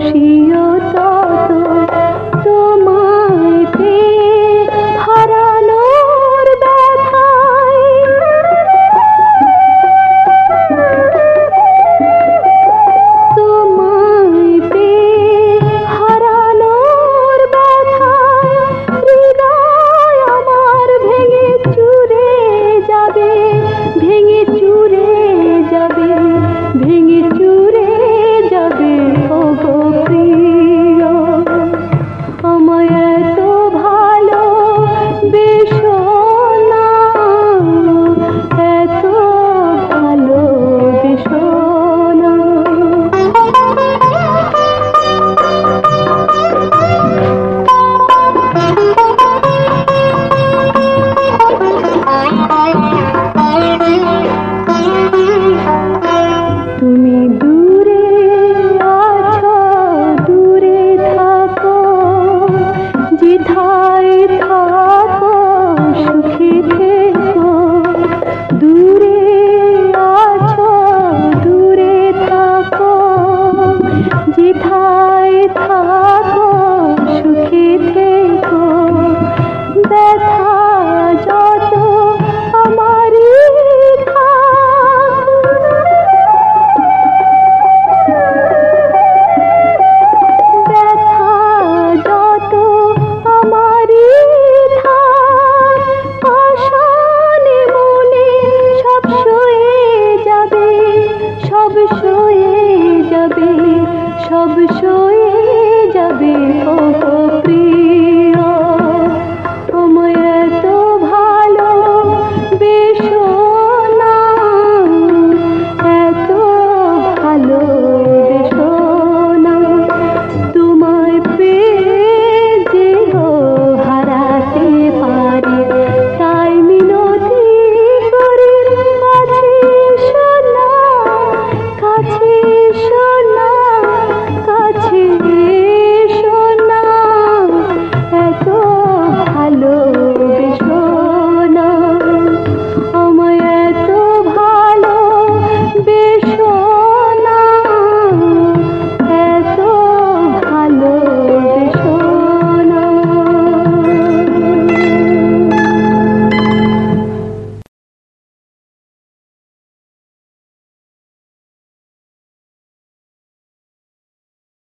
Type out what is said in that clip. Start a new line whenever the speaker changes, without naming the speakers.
খুশি